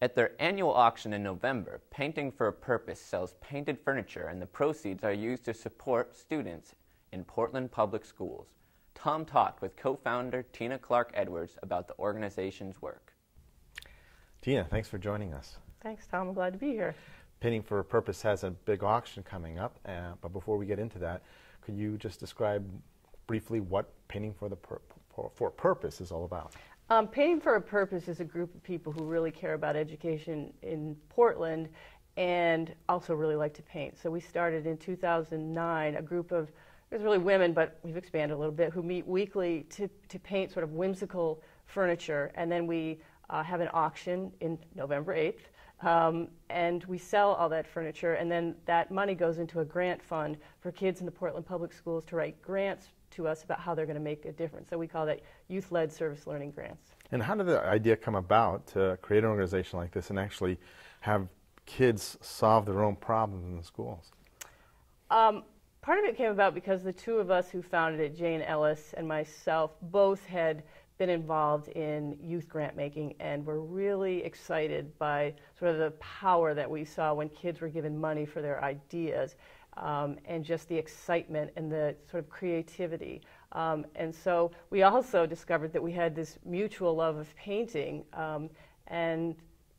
At their annual auction in November, Painting for a Purpose sells painted furniture and the proceeds are used to support students in Portland Public Schools. Tom talked with co founder Tina Clark Edwards about the organization's work. Tina, thanks for joining us. Thanks, Tom. I'm glad to be here. Painting for a Purpose has a big auction coming up, uh, but before we get into that, could you just describe briefly what Painting for the pur- for Purpose is all about? Um, Painting for a Purpose is a group of people who really care about education in Portland and also really like to paint. So we started in 2009 a group of was really women, but we've expanded a little bit, who meet weekly to, to paint sort of whimsical furniture. And then we uh, have an auction in November 8th. Um, and we sell all that furniture, and then that money goes into a grant fund for kids in the Portland Public Schools to write grants to us about how they're going to make a difference. So we call that youth led service learning grants. And how did the idea come about to create an organization like this and actually have kids solve their own problems in the schools? Um, part of it came about because the two of us who founded it, Jane Ellis and myself, both had been involved in youth grant making and were really excited by sort of the power that we saw when kids were given money for their ideas um, and just the excitement and the sort of creativity. Um, and so we also discovered that we had this mutual love of painting. Um, and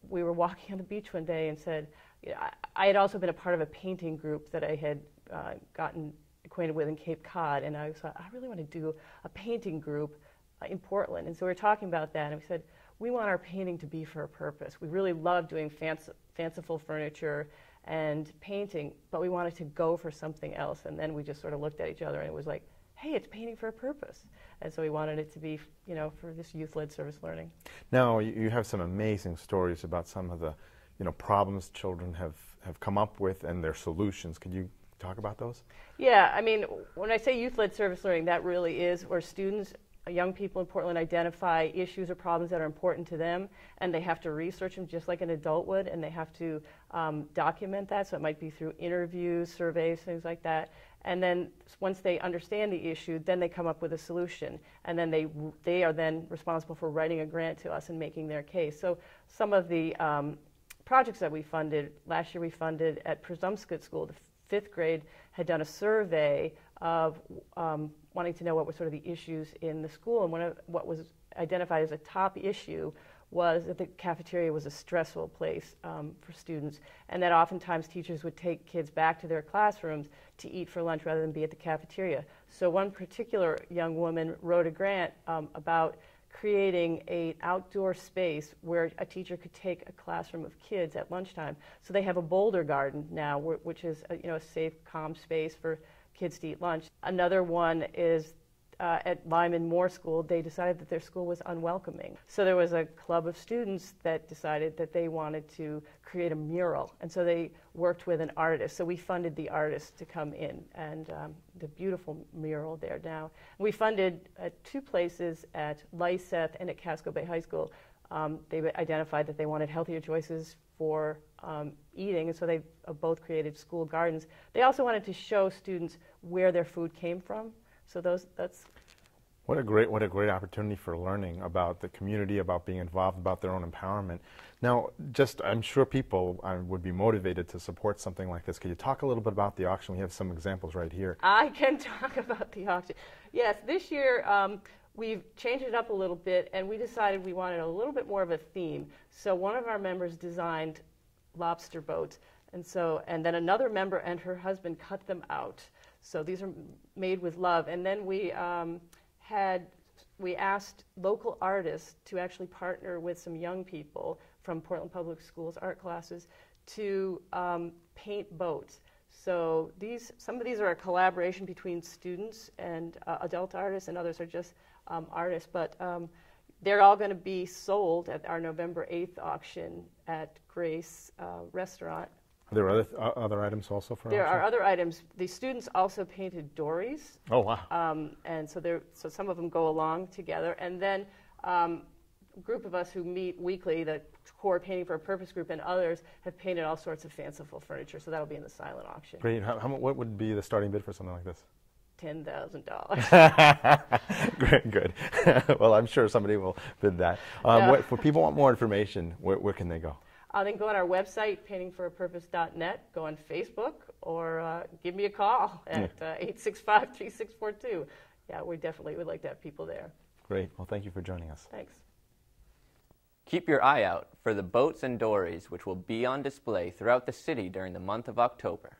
we were walking on the beach one day and said, you know, I, I, had also been a part of a painting group that I had uh, gotten acquainted with in Cape Cod. And I thought, I really want to do a painting group uh, in Portland. And so we were talking about that. And we said, we want our painting to be for a purpose. We really love doing fanciful furniture and painting, but we wanted to go for something else. And then we just sort of looked at each other and it was like, hey, it's painting for a purpose. And so we wanted it to be, you know, for this youth-led service learning. Now, you have some amazing stories about some of the, you know, problems children have, have come up with and their solutions. Could you talk about those? Yeah, I mean, when I say youth-led service learning, that really is where students young people in Portland identify issues or problems that are important to them, and they have to research them just like an adult would, and they have to um, document that. So it might be through interviews, surveys, things like that. And then once they understand the issue, then they come up with a solution, and then they they are then responsible for writing a grant to us and making their case. So some of the um, projects that we funded last year, we funded at Presumpscot School. The fifth grade had done a survey of um, wanting to know what were sort of the issues in the school, and one of what was identified as a top issue was that the cafeteria was a stressful place um, for students, and that oftentimes teachers would take kids back to their classrooms to eat for lunch rather than be at the cafeteria. So one particular young woman wrote a grant um, about creating an outdoor space where a teacher could take a classroom of kids at lunchtime. So they have a boulder garden now, which is a, you know a safe, calm space for kids to eat lunch. Another one is uh, at Lyman Moore School, they decided that their school was unwelcoming. So there was a club of students that decided that they wanted to create a mural. And so they worked with an artist. So we funded the artist to come in and um, the beautiful mural there now. We funded uh, two places at Lyseth and at Casco Bay High School. Um, they identified that they wanted healthier choices for um, eating, and so they uh, both created school gardens. They also wanted to show students where their food came from. So those that's what a great what a great opportunity for learning about the community, about being involved, about their own empowerment. Now, just I'm sure people uh, would be motivated to support something like this. Could you talk a little bit about the auction? We have some examples right here. I can talk about the auction. Yes, this year um, we've changed it up a little bit, and we decided we wanted a little bit more of a theme. So one of our members designed lobster boats, and so and then another member and her husband cut them out. So these are made with love. And then we um, had we asked local artists to actually partner with some young people from Portland Public Schools art classes to um, paint boats. So these, some of these are a collaboration between students and uh, adult artists, and others are just um, artists. But um, they're all going to be sold at our November 8th auction at Grace uh, Restaurant are there other, uh, other items also for There auction? are other items. The students also painted dories. Oh, wow. Um, and so, there, so some of them go along together. And then um, group of us who meet weekly, the core painting for a purpose group and others, have painted all sorts of fanciful furniture. So that'll be in the silent auction. Great. How, how, what would be the starting bid for something like this? ten thousand dollars. Great, good. well, I'm sure somebody will bid that. Um, what, if people want more information, where, where, can they go? uh, can go on our website, paintingforapurpose.net, go on Facebook, or uh, give me a call at uh, 865 3642. Yeah, we definitely would like to have people there. Great. Well, thank you for joining us. Thanks. Keep your eye out for the boats and dories which will be on display throughout the city during the month of October.